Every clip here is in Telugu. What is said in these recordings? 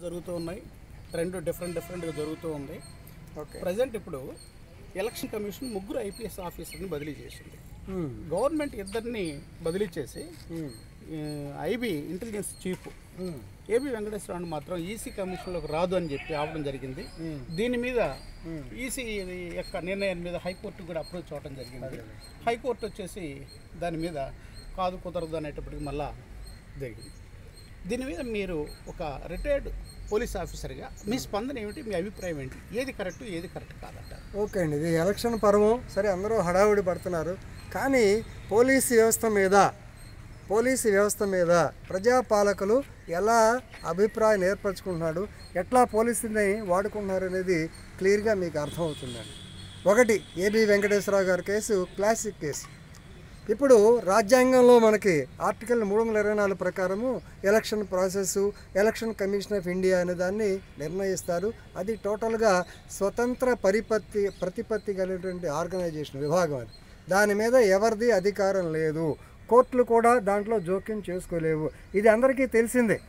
జరుగుతూ ఉన్నాయి. రెండు డిఫరెంట్ డిఫరెంట్గా జరుగుతూ ఉంది. ఓకే. ప్రజెంట్ ఇప్పుడు ఎలక్షన్ కమిషన్ ముగ్గురు ఐపీఎస్ ఆఫీసర్ని బదిలీ చేసింది. గవర్నమెంట్ ఇద్దరిని బదిలీ చేసి IB intelligence chief AB Venkateswara Rao మాత్రం ఈసీ కమిషన్లోకి రాదు అని చెప్పి ఆపడం జరిగింది. దీని మీద ఈసీ యొక్క నిర్ణయం మీద హైకోర్టు కూడా అప్రోచ్ అవ్వడం జరిగింది. హైకోర్టు వచ్చేసి దాని మీద కాదు కుదరదు అనేటప్పటికి మళ్ళా జరిగింది. దీని మీద మీరు ఒక రిటైర్డ్ పోలీస్ ఆఫీసర్గా మీ స్పందన ఏమిటి? మీ అభిప్రాయం ఏంటి? ఏది కరెక్ట్ ఏది కరెక్ట్ కాదంటారు? ఓకే అండి. ఇది ఎలక్షన్ పర్వం సరే అందరూ హడావుడి పడుతున్నారు. కానీ పోలీసు వ్యవస్థ మీద పోలీసు వ్యవస్థ మీద ప్రజాపాలకులు ఎలా అభిప్రాయం ఏర్పరచుకుంటున్నాడు ఎట్లా పోలీసుని వాడుకుంటున్నారు అనేది క్లియర్గా మీకు అర్థమవుతుందండి. ఒకటి ఏబి వెంకటేశ్వరరావు గారి కేసు క్లాసిక్ కేసు ఇప్పుడు రాజ్యాంగంలో మనకి ఆర్టికల్ మూడు వందల ఇరవై నాలుగు ప్రకారము election process election commission of India అనే దాన్ని నిర్ణయిస్తారు. అది టోటల్గా స్వతంత్ర పరిపత్తి ప్రతిపత్తి కలిగినటువంటి ఆర్గనైజేషన్ విభాగం అది. దాని మీద ఎవరిది అధికారం లేదు. కోర్టులు కూడా దాంట్లో జోక్యం చేసుకోలేవు. ఇది అందరికీ తెలిసిందే.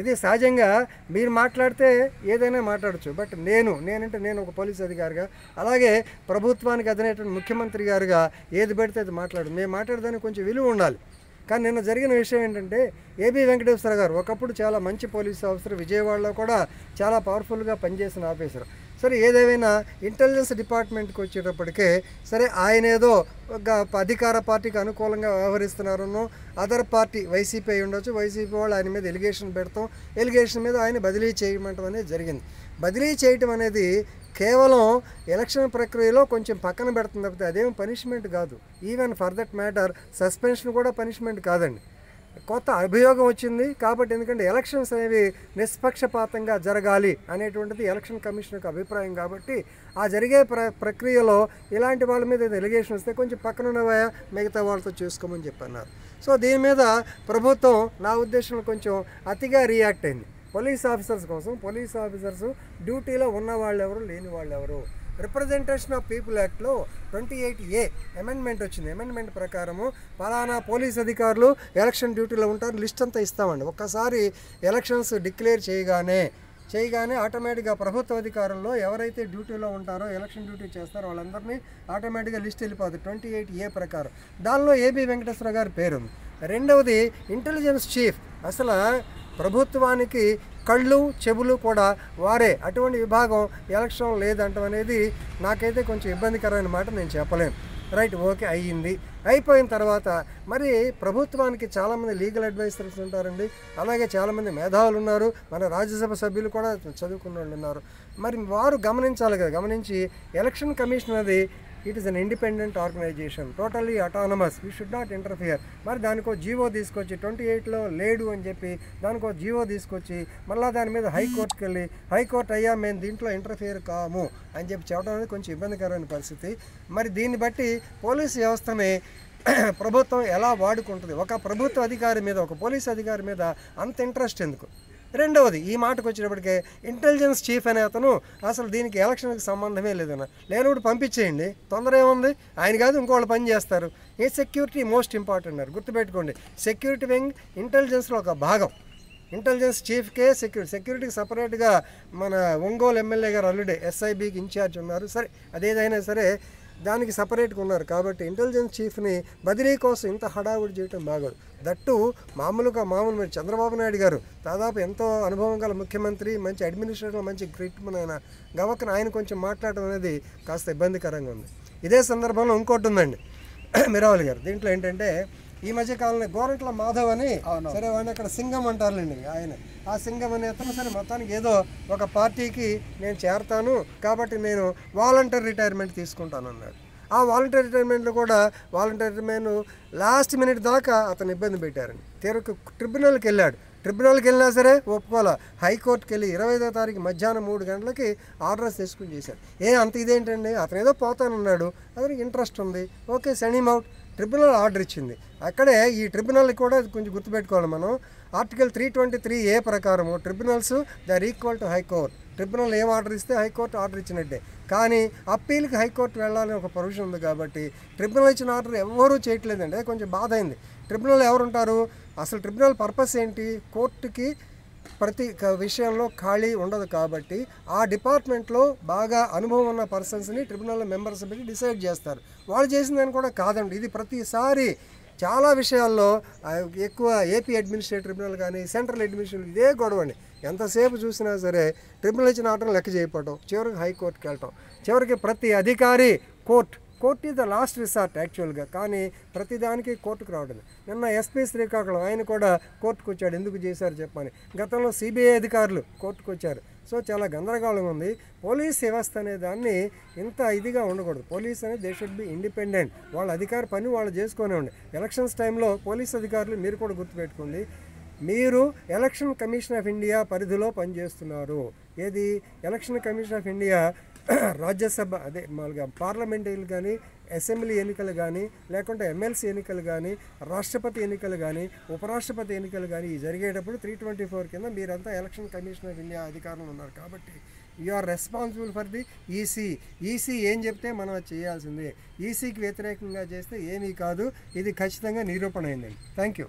ఇది సహజంగా మీరు మాట్లాడితే ఏదైనా మాట్లాడచ్చు. బట్ నేను నేనంటే నేను ఒక పోలీస్ అధికారిగా అలాగే ప్రభుత్వానికి అధినేటువంటి ముఖ్యమంత్రి గారుగా ఏది పెడితే అది మాట్లాడు మేము మాట్లాడదానికి కొంచెం విలువ ఉండాలి. కానీ నిన్న జరిగిన విషయం ఏంటంటే ఏబీ వెంకటేశ్వర గారు ఒకప్పుడు చాలా మంచి పోలీస్ ఆఫీసర్ విజయవాడలో కూడా చాలా పవర్ఫుల్గా పనిచేసిన ఆఫీసర్. సరే ఏదేమైనా ఇంటెలిజెన్స్ డిపార్ట్మెంట్కి వచ్చేటప్పటికే సరే ఆయన ఏదో ఒక అధికార పార్టీకి అనుకూలంగా వ్యవహరిస్తున్నారనో అదర్ పార్టీ వైసీపీ అయి ఉండొచ్చు వైసీపీ వాళ్ళు ఆయన మీద ఎలిగేషన్ పెడతాం. ఎలిగేషన్ మీద ఆయన బదిలీ చేయమంటం అనేది జరిగింది. బదిలీ చేయటం అనేది కేవలం ఎలక్షన్ ప్రక్రియలో కొంచెం పక్కన పెడుతుంది తప్పితే అదేం పనిష్మెంట్ కాదు. Even for that matter suspension కూడా పనిష్మెంట్ కాదండి. కొత్త అభియోగం వచ్చింది కాబట్టి ఎందుకంటే ఎలక్షన్స్ అనేవి నిష్పక్షపాతంగా జరగాలి అనేటువంటిది ఎలక్షన్ కమిషన్ యొక్క అభిప్రాయం కాబట్టి ఆ జరిగే ప్ర ప్రక్రియలో ఇలాంటి వాళ్ళ మీద ఎలిగేషన్ వస్తే కొంచెం పక్కన ఉన్నవా మిగతా వాళ్ళతో చేసుకోమని చెప్పన్నారు. సో దీని మీద ప్రభుత్వం నా ఉద్దేశంలో కొంచెం అతిగా రియాక్ట్ అయింది. పోలీస్ ఆఫీసర్స్ కోసం పోలీస్ ఆఫీసర్స్ డ్యూటీలో ఉన్న వాళ్ళు ఎవరు లేని వాళ్ళు ఎవరు రిప్రజెంటేషన్ ఆఫ్ పీపుల్ యాక్ట్లో ట్వంటీ ఎయిట్ ఏ అమెండ్మెంట్ వచ్చింది. అమెండ్మెంట్ ప్రకారము పలానా పోలీస్ అధికారులు ఎలక్షన్ డ్యూటీలో ఉంటారు. లిస్ట్ అంతా ఇస్తామండి. ఒక్కసారి ఎలక్షన్స్ డిక్లేర్ చేయగానే చేయగానే ఆటోమేటిక్గా ప్రభుత్వ అధికారుల్లో ఎవరైతే డ్యూటీలో ఉంటారో ఎలక్షన్ డ్యూటీ చేస్తారో వాళ్ళందరినీ ఆటోమేటిక్గా లిస్ట్ వెళ్ళిపోతుంది ట్వంటీ ఎయిట్ ఏ ప్రకారం. దానిలో ఏబి వెంకటేశ్వర గారి పేరుంది. రెండవది ఇంటెలిజెన్స్ చీఫ్. అసలు ప్రభుత్వానికి కళ్ళు చెవులు కూడా వారే. అటువంటి విభాగం ఎలక్షన్ లేదంటం అనేది నాకైతే కొంచెం ఇబ్బందికరమైన మాట నేను చెప్పలేను. రైట్ ఓకే అయ్యింది. అయిపోయిన తర్వాత మరి ప్రభుత్వానికి చాలామంది లీగల్ అడ్వైజర్స్ ఉంటారండి. అలాగే చాలామంది మేధావులు ఉన్నారు. మన రాజ్యసభ సభ్యులు కూడా చదువుకున్న వాళ్ళు ఉన్నారు. మరి వారు గమనించాలి కదా. గమనించి ఎలక్షన్ కమిషన్ అది it is an independent organisation totally autonomous we should not interfere మరి దానికో జీవో తీసుకొచ్చి ట్వంటీ ఎయిట్లో లేడు అని చెప్పి దానికో జీవో తీసుకొచ్చి మళ్ళీ దాని మీద హైకోర్టుకి వెళ్ళి హైకోర్టు అయ్యా మేము దీంట్లో ఇంటర్ఫియర్ కాము అని చెప్పి చెప్పడం అనేది కొంచెం ఇబ్బందికరమైన పరిస్థితి. మరి దీన్ని బట్టి పోలీస్ వ్యవస్థని ప్రభుత్వం ఎలా వాడుకుంటుంది? ఒక ప్రభుత్వ అధికారి మీద ఒక పోలీస్ అధికారి మీద అంత ఇంట్రెస్ట్ ఎందుకు? రెండవది ఈ మాటకు వచ్చినప్పటికే ఇంటెలిజెన్స్ చీఫ్ అనే అతను అసలు దీనికి ఎలక్షన్కి సంబంధమే లేదన్న. లేనప్పుడు పంపించేయండి. తొందర ఏముంది? ఆయన కాదు ఇంకోళ్ళు పని చేస్తారు. ఏ సెక్యూరిటీ మోస్ట్ ఇంపార్టెంట్ అన్నారు. గుర్తుపెట్టుకోండి సెక్యూరిటీ వింగ్ ఇంటెలిజెన్స్లో ఒక భాగం. ఇంటెలిజెన్స్ చీఫ్కే సెక్యూరిటీ సెక్యూరిటీకి సపరేట్గా మన ఒంగోలు ఎమ్మెల్యే గారు అల్లుడే ఎస్ఐబికి ఇన్ఛార్జ్ ఉన్నారు. సరే అదేదైనా సరే దానికి సపరేట్గా ఉన్నారు. కాబట్టి ఇంటెలిజెన్స్ చీఫ్ని బదిలీ కోసం ఇంత హడావుడి చేయటం బాగోదు. దట్టు మామూలుగా మామూలు మీరు చంద్రబాబు నాయుడు గారు దాదాపు ఎంతో అనుభవం గల ముఖ్యమంత్రి మంచి అడ్మినిస్ట్రేటర్ మంచి గ్రిట్మన్ ఆయన. గవకన ఆయన కొంచెం మాట్లాడటం అనేది కాస్త ఇబ్బందికరంగా ఉంది. ఇదే సందర్భంలో ఇంకోటి ఉందండి. మిరావలి గారు దీంట్లో ఏంటంటే ఈ మధ్య కాలంలో గోరంట్ల మాధవ్ అని సరే వాడిని అక్కడ సింగం అంటారులేండి ఆయన. ఆ సింగం అనే అతను సరే మొత్తానికి ఏదో ఒక పార్టీకి నేను చేరతాను కాబట్టి నేను వాలంటీర్ రిటైర్మెంట్ తీసుకుంటాను అన్నాడు. ఆ వాలంటీర్ రిటైర్మెంట్లో కూడా వాలంటీర్ రిటైర్మెంట్ లాస్ట్ మినిట్ దాకా అతను ఇబ్బంది పెట్టారండి తీరకు ట్రిబ్యునల్కి వెళ్ళాడు. ట్రిబ్యునల్కి వెళ్ళినా సరే ఒప్పుకోలే. హైకోర్టుకి వెళ్ళి ఇరవై ఐదో తారీఖు మధ్యాహ్నం మూడు గంటలకి ఆర్డర్స్ తీసుకుని చేశాడు. ఏ అంత ఇదేంటండి? అతను ఏదో పోతానన్నాడు. అతనికి ఇంట్రెస్ట్ ఉంది. Okay send out. Tribunal order ఇచ్చింది. అక్కడే ఈ ట్రిబ్యునల్ని కూడా కొంచెం గుర్తుపెట్టుకోవాలి మనం. Article three twenty three A ప్రకారము tribunals they are equal to high court tribunal ఏం ఆర్డర్ ఇస్తే హైకోర్టు ఆర్డర్ ఇచ్చినట్టే. కానీ అప్పీల్కి హైకోర్టు వెళ్ళాలని ఒక ప్రొవిజన్ ఉంది కాబట్టి ట్రిబ్యునల్ ఇచ్చిన ఆర్డర్ ఎవరూ చేయట్లేదండి. కొంచెం బాధ అయింది ట్రిబ్యునల్ ఎవరుంటారు? అసలు ట్రిబ్యునల్ పర్పస్ ఏంటి? కోర్టుకి ప్రతి విషయంలో ఖాళీ ఉండదు కాబట్టి ఆ డిపార్ట్మెంట్లో బాగా అనుభవం ఉన్న పర్సన్స్ని ట్రిబ్యునల్ మెంబర్స్ పెట్టి డిసైడ్ చేస్తారు. వాళ్ళు చేసిందని కూడా కాదండి. ఇది ప్రతిసారి చాలా విషయాల్లో ఎక్కువ ఏపీ అడ్మినిస్ట్రేటివ్ ట్రిబ్యునల్ కానీ సెంట్రల్ అడ్మినిస్ట్రేటివ్ ఇదే గొడవ అండి ఎంతసేపు చూసినా సరే ట్రిబ్యునల్ ఇచ్చిన ఆర్డర్ లెక్క చేయకపోవటం చివరికి హైకోర్టుకి వెళ్ళటం. చివరికి ప్రతి అధికారి court court is the last resort యాక్చువల్గా. కానీ ప్రతిదానికి కోర్టుకు రావడం నిన్న ఎస్పీ శ్రీకాకుళం ఆయన కూడా కోర్టుకు వచ్చాడు. ఎందుకు చేశారు చెప్పని గతంలో సిబిఐ అధికారులు కోర్టుకు వచ్చారు. సో చాలా గందరగోళంగా ఉంది. పోలీస్ వ్యవస్థ అనే దాన్ని ఇంత ఇదిగా ఉండకూడదు. పోలీస్ అనేది దే షుడ్ బి ఇండిపెండెంట్. వాళ్ళ అధికార పని వాళ్ళు చేసుకునే ఉండి. ఎలక్షన్స్ టైంలో పోలీస్ అధికారులు మీరు కూడా గుర్తుపెట్టుకోండి. మీరు ఎలక్షన్ కమిషన్ ఆఫ్ ఇండియా పరిధిలో పనిచేస్తున్నారు. ఏది? Election commission of India Rajya Sabha అదే మామూలుగా పార్లమెంటరీలు కానీ అసెంబ్లీ ఎన్నికలు కానీ లేకుంటే ఎమ్మెల్సీ ఎన్నికలు కానీ రాష్ట్రపతి ఎన్నికలు కానీ ఉపరాష్ట్రపతి ఎన్నికలు కానీ జరిగేటప్పుడు త్రీ ట్వంటీ ఫోర్ కింద మీరంతా ఎలక్షన్ కమిషన్ ఆఫ్ ఇండియా అధికారులు ఉన్నారు కాబట్టి you are responsible for the EC EC ఏం చెప్తే మనం అది చేయాల్సిందే. ఈసీకి వ్యతిరేకంగా చేస్తే ఏమీ కాదు. ఇది ఖచ్చితంగా నిరూపణ అయిందండి థ్యాంక్ యూ